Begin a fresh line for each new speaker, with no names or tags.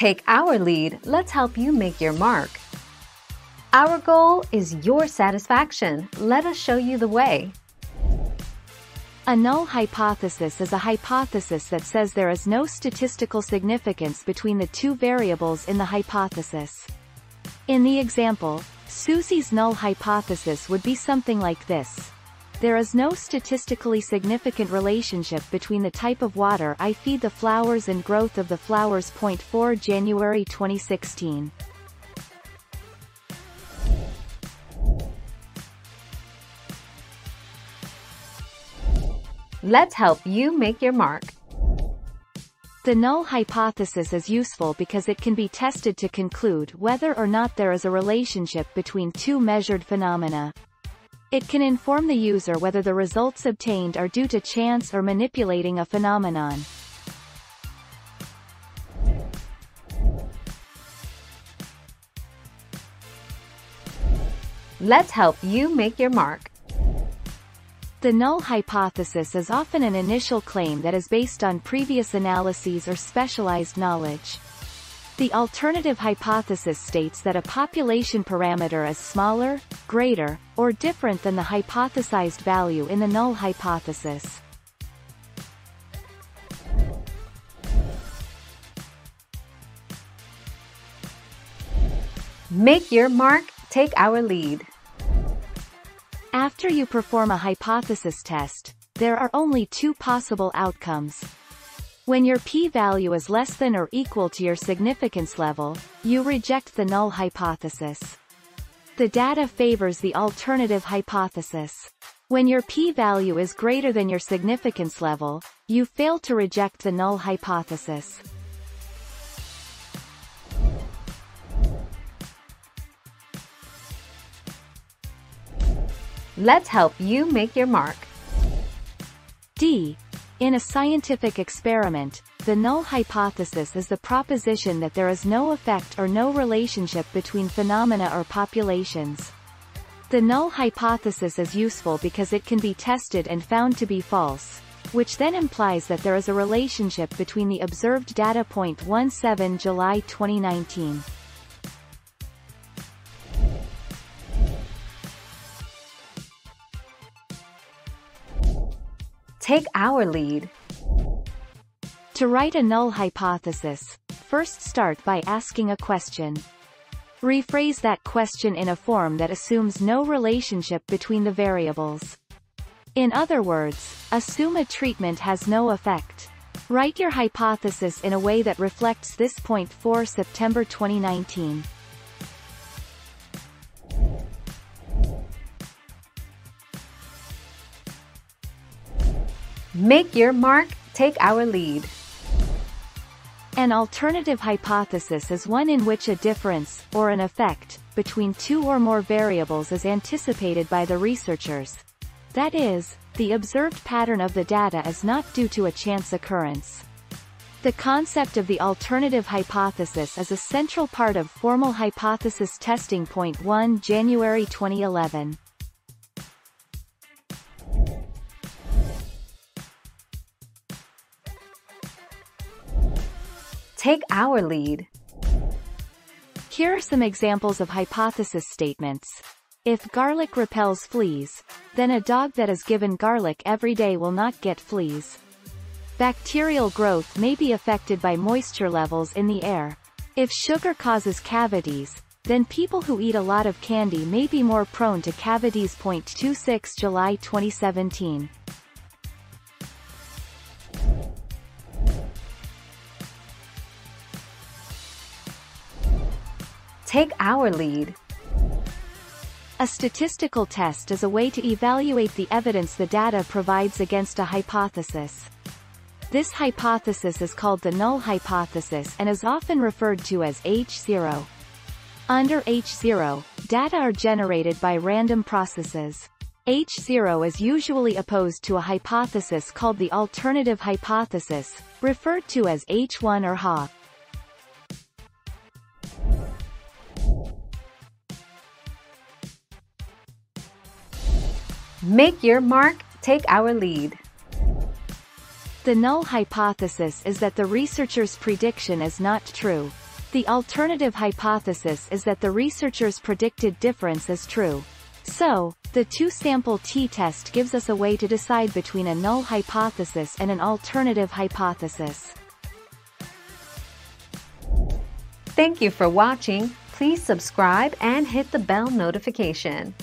Take our lead, let's help you make your mark. Our goal is your satisfaction. Let us show you the way.
A null hypothesis is a hypothesis that says there is no statistical significance between the two variables in the hypothesis. In the example, Susie's null hypothesis would be something like this. There is no statistically significant relationship between the type of water I feed the flowers and growth of the flowers. Point 4 January 2016.
Let's help you make your mark.
The null hypothesis is useful because it can be tested to conclude whether or not there is a relationship between two measured phenomena. It can inform the user whether the results obtained are due to chance or manipulating a phenomenon.
Let's help you make your mark.
The null hypothesis is often an initial claim that is based on previous analyses or specialized knowledge. The alternative hypothesis states that a population parameter is smaller, greater, or different than the hypothesized value in the null hypothesis.
Make your mark, take our lead.
After you perform a hypothesis test, there are only two possible outcomes. When your p-value is less than or equal to your significance level, you reject the null hypothesis. The data favors the alternative hypothesis. When your p-value is greater than your significance level, you fail to reject the null hypothesis.
Let's help you make your mark.
D. In a scientific experiment, the null hypothesis is the proposition that there is no effect or no relationship between phenomena or populations. The null hypothesis is useful because it can be tested and found to be false, which then implies that there is a relationship between the observed data point 17 July 2019.
Take our lead.
To write a null hypothesis, first start by asking a question. Rephrase that question in a form that assumes no relationship between the variables. In other words, assume a treatment has no effect. Write your hypothesis in a way that reflects this point for September 2019.
Make your mark, take our lead.
An alternative hypothesis is one in which a difference, or an effect, between two or more variables is anticipated by the researchers. That is, the observed pattern of the data is not due to a chance occurrence. The concept of the alternative hypothesis is a central part of formal hypothesis testing. Point 1 January 2011.
Take our lead.
Here are some examples of hypothesis statements. If garlic repels fleas, then a dog that is given garlic every day will not get fleas. Bacterial growth may be affected by moisture levels in the air. If sugar causes cavities, then people who eat a lot of candy may be more prone to cavities. 26 July 2017.
Take our lead.
A statistical test is a way to evaluate the evidence the data provides against a hypothesis. This hypothesis is called the null hypothesis and is often referred to as H0. Under H0, data are generated by random processes. H0 is usually opposed to a hypothesis called the alternative hypothesis, referred to as H1 or HA.
Make your mark, take our lead.
The null hypothesis is that the researcher's prediction is not true. The alternative hypothesis is that the researchers' predicted difference is true. So, the two-sample t-test gives us a way to decide between a null hypothesis and an alternative hypothesis.
Thank you for watching. Please subscribe and hit the bell notification.